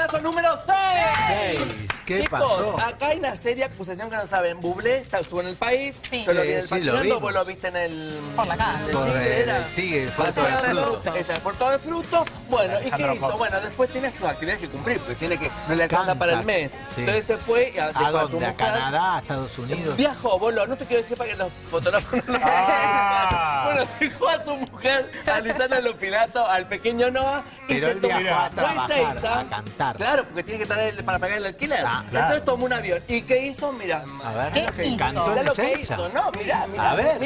Caso número 6. Seis. ¿Qué Chicos, pasó? acá hay una seria acusación que no saben. Bublé está- estuvo en el país. Sí. Yo lo Sí, vi en el sí, lo vimos. vos lo viste en el... Por la el Por tigre, el- el tigre, el puerto de fruto. Esa, el puerto de fruto. Bueno, ¿y qué hizo? Bueno, después tiene sus actividades que cumplir, porque tiene que, no le alcanza para el mes. Sí. Entonces se fue y a, dejó ¿A a su dónde? ¿A mujer. Canadá? ¿A Estados Unidos? Viajó, boludo, no te quiero decir para que los fotógrafos no lo Ah. Bueno, dejó a su mujer, a Luisana Lopilato, al pequeño Noah, y Pero se él tomó- viajó a fue a trabajar, Ezeiza. a cantar. Claro, porque tiene que traer para pagar el alquiler. Ah, claro. Entonces tomó un avión. ¿Y qué hizo? Mira. A ver, ¿Qué ¿qué hizo? cantó hizo, no, mirá, mirá. A ver.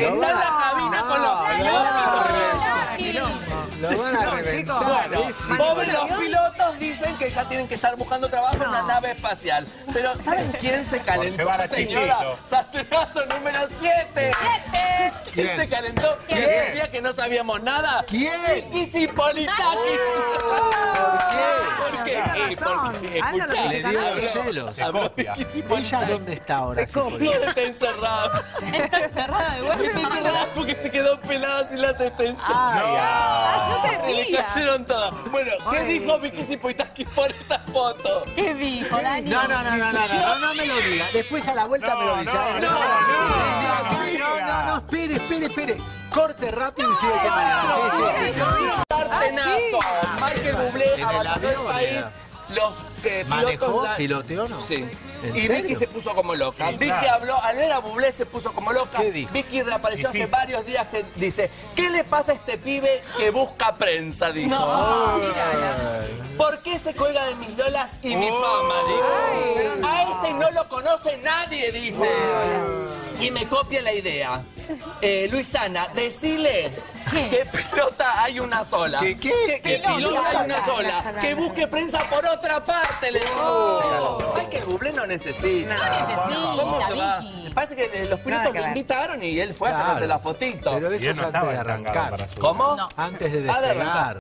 Lo Está en la cabina con los lo pilotos. Lo van a reventar. Los pilotos dicen que ya tienen que estar buscando trabajo en una nave espacial. Pero ¿saben quién se calentó? Señora? Sacerdozo número 7. ¿Quién se calentó? ¿Quién que no sabíamos nada? ¿Quién? Chiquis Politakis. Eh, porque, escuchá, Le dio habló- celos. Se ¿Ella dónde está ahora? No está encerrada. Está encerrada de vuelta. Está encerrada porque se quedó pelada sin las extensiones. Ay, Ah, no te Se le digas. cayeron todas. Bueno, ¿qué Ay. dijo Vicky Zipoitaki por esta foto? ¿Qué dijo, Dani? No, no, no, no, no, no, no, no me lo diga. Después a la vuelta me lo dice. no, A ver, no, no, no, no, no, espere, espere, espere. Corte rápido y sigue que mañana. Sí, sí, sí. sí. Los que ¿Manejó? pilotos... la- ¿Piloteó no? Sí. ¿En Y serio? Vicky se puso como loca. Vicky claro. habló, al ver a Bublé se puso como loca. ¿Qué dijo? Vicky reapareció Y sí. hace varios días que dice, ¿qué le pasa a este pibe que busca prensa? Dijo. No, ¿Por qué se cuelga de mis lolas y mi fama? Dijo. A no lo conoce nadie, dice. Y me copia la idea. Eh, Luisana, decile que pelota hay una sola. ¿Qué, qué? Que, que pilota hay una sola. Que busque prensa por otra parte, le digo. Ay, que el Bublé no necesita. necesita, ¿Cómo se va? Vicky. Parece que los pilotos le invitaron y él fue a sacarse la fotito. Pero eso es no antes de estancado arrancar. ¿Cómo? No. Antes de Ah, de despegar. arrancar.